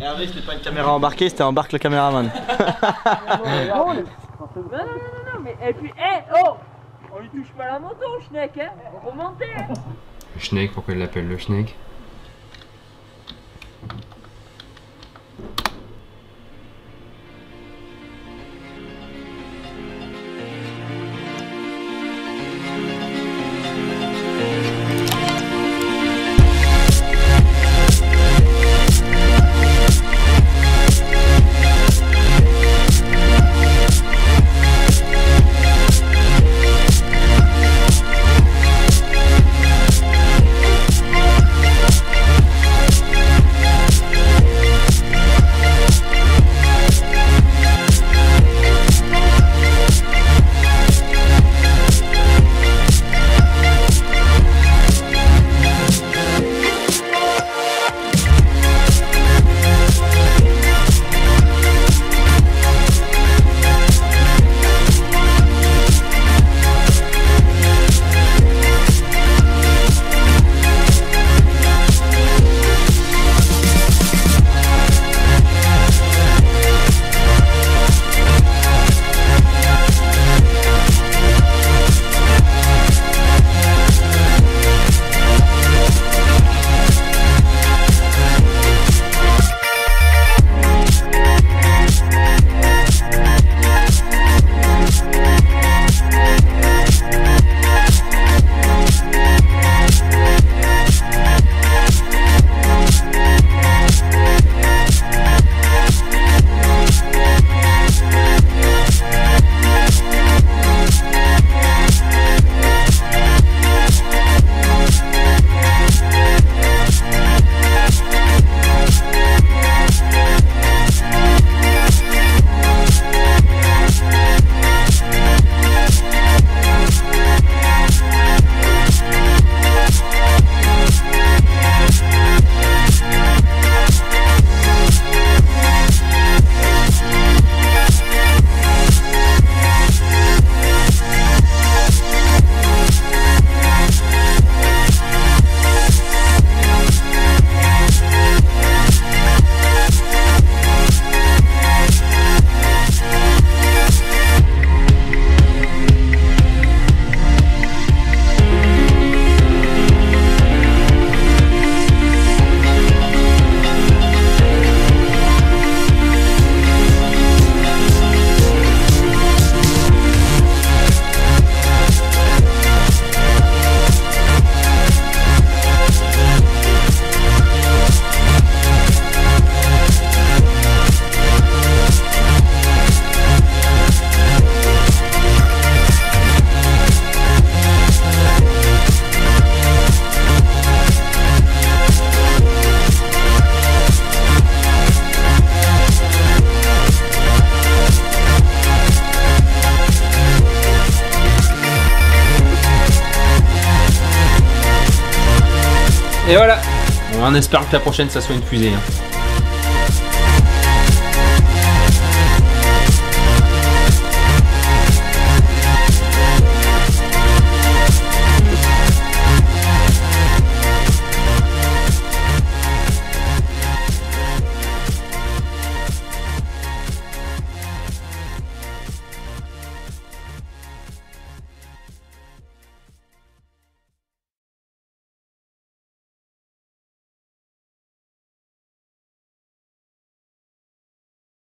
Hervé, c'était pas une caméra embarquée, c'était embarque le caméraman. Non, non, non, non, mais et puis, eh, oh On lui touche pas la moto, Schneck, hein Remontez, hein Le Schneck, pourquoi il l'appelle le Schneck? Et voilà On espère que la prochaine ça soit une fusée. hein.